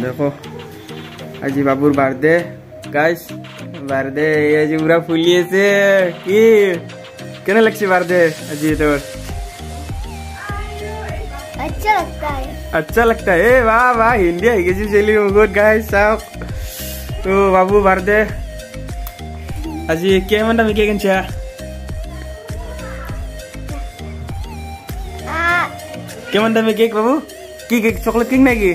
देखो आज बाबूर birthday guys birthday ये जी पूरा फुलिए से। की? कितने लक्ष्य बर्थडे आज तो? अच्छा लगता है। अच्छा लगता है। ए वाह वाह इंडिया है किसी चली गुड गाइस साहब। तो बाबू बर्थडे आज के मन में के क्या क्या मन में केक बाबू? की केक चॉकलेट किंग नहीं की?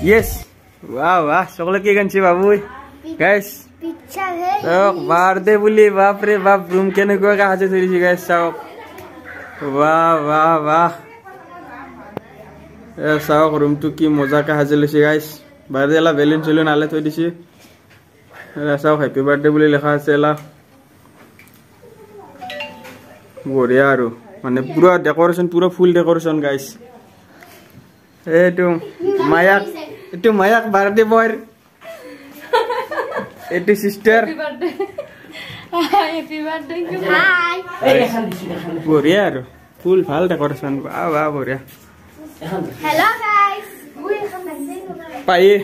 Yes. Wow, wah, coklat kayak ganci babu. Guys. Pizza hei. Oh, barde buli, bap re, bap room kene gua kahaja tuh sih guys, sok. Wah, wah, wah. Ya, sok room tuh ki moza kahaja tuh sih guys. Barde lah balloon balloon alat tuh di sih. Ya, sok happy birthday buli lekha sela. Gori aru. Mana pura decoration, pura full decoration guys. Hei tuh, mayak. এইটো মায়াক birthday বয় এইটো sister বঢ়িয়া আৰু। ফুল ভাল decoration বা বা বঢ়িয়া। পায়ে।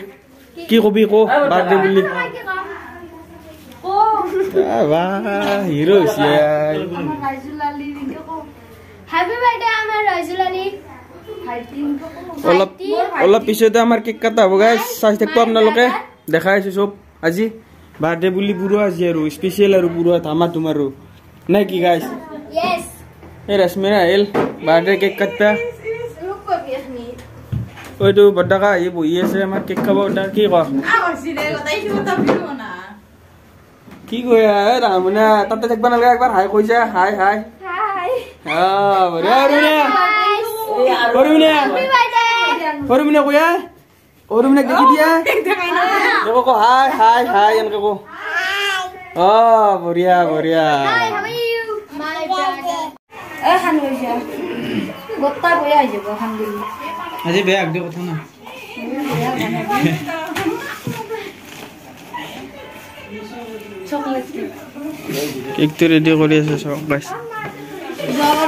কি? কবি কো? বাৰ্থডে বুলি। হিৰ হৈছে। হেপী বাৰ্থডে আমাৰ অলপ অলপ পিছতে আমাৰ কেক কাটা হ'ব গাই চাই থাকিব আপোনালোকে দেখাই আছো চব আজি বাৰ্থডে বুলি বুঢ়া আজি আৰু স্পেচিয়েল আৰু বুঢ়া ধামা তোমাৰো নে কি গাই এই ৰশ্মিৰা আহিল বাৰ্থডে কেক কাটবা ঐটো বৰদাকা আহি বহি আছে আমাৰ কেক খাব তাৰ কি কোৱা কি কয় তাৰমানে তাতে থাকিব নালাগে একবাৰ হাই কৈছে হাই হাই অঁ বঢ়িয়া অৰুমিনে অৰুমিনে কয়া অৰুমিনে দেখি দিয়া কও হাই হাই হাই এনেকে কও অ বঢ়িয়া বঢ়িয়া আজি বেয়া একদম কথা না চকলেট কেক তো আছে চকলেট জ্বর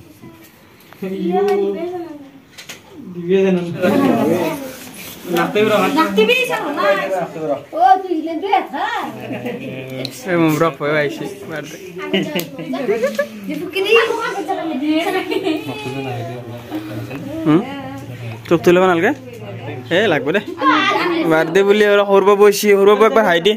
চব তুলিব নালাগে এ লাগব দে বাৰ্থডে বুলি আৰু সৰুৰ পৰা বহিছে একবাৰ হাই দি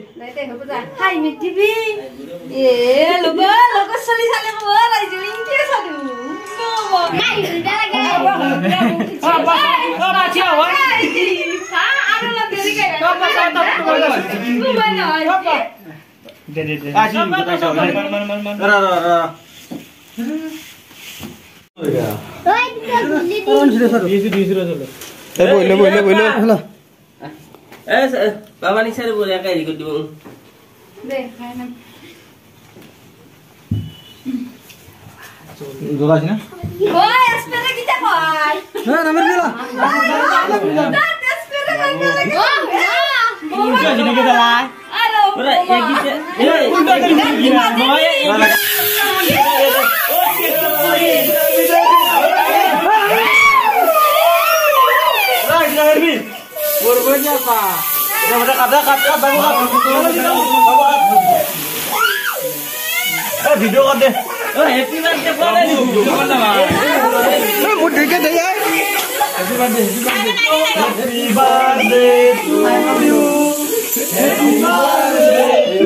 বাবা নিচাৰে বঢ়িয়াকে হেৰি কৰি দিব দে খাই না ওই এসপেরে কিটা কয় দাঁত এসপেরে লাগবে লাগবে আরে ওরা এগিছে এই ভিডিঅ' কৰ দে ও হ্যাপি বার্থডে বলে মোৰ দুইকে দে মোৰ দিনত মই ভিডিঅ' কৰিছোঁ Ah, tak bisa mau. Lagi kan tu. মোৰ দুইকে দে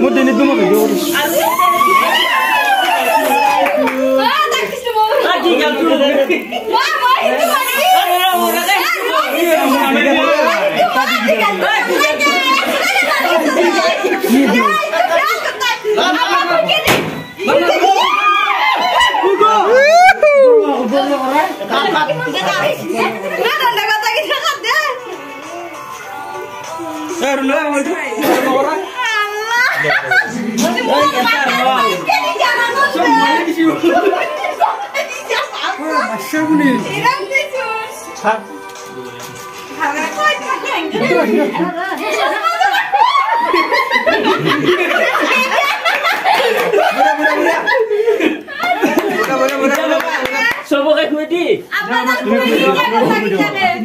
মোৰ দিনটো মই ভিডিঅ' কৰিছোঁ করল আমার সবকে খুঁটি আপনারা খুঁটি যাবে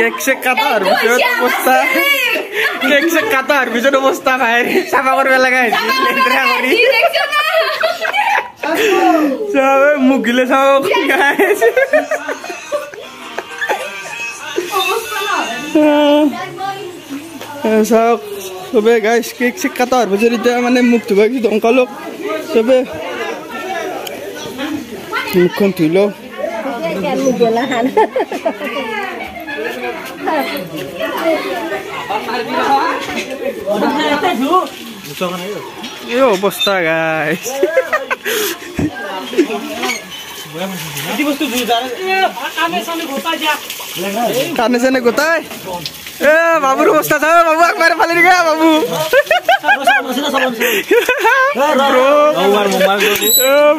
কেক চেক কাটা আর পিছত অবস্থা কেক চেক কাটা আর পিছত অবস্থা ভাই চাফা করবে লাগা করি সব মুখ গিলে সব গাইছে চাওক চবে গাইছ কেক চেক কাটা আর পিছত এতিয়া মানে মুখ ধুবা কিছু দংকালো চবে মুখখন ধুই লওঁ এই অৱস্থা গাইছ কানে চানে গোটাই এ বাবুর অবস্থা চাও বাবু একবারে ফালি দিকে বাবু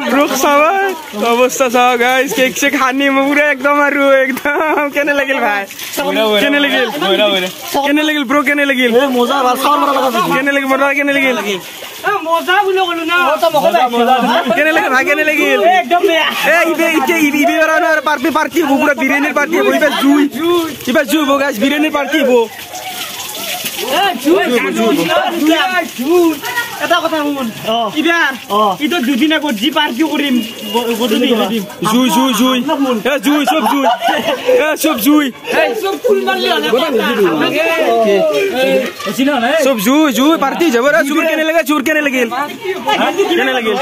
ব্রুক চাবা অবস্থা চাও কেক চেক হানি মুৰে একদম আৰু একদম কেনে লাগিল ভাই কেনে লাগিল কেনে লাগিল ব্রো কেনে লাগিল কেনে লাগিল মজা কেনে লাগিল কেনে লাগিল ভাই কেনে লাগিল এ ইবে ইতে ইবে বারানো আর পার্টি পার্টি হবো পুরা বিরিয়ানির পার্টি হবো ইবে জুই ইবে জুই হবো গাইস বিরিয়ানির পার্টি হবো এটা কথা শুন। ইবাৰ ইটো দুদিন আগত যি পাৰ্টি কৰিম গধূলি দিম জুই জুই জুই। এ জুই সব জুই। এ সব জুই। সব জুই জুই পার্টি যাব রে চুর কেনে লাগে চুর কেনে লাগিল? কেনে লাগিল?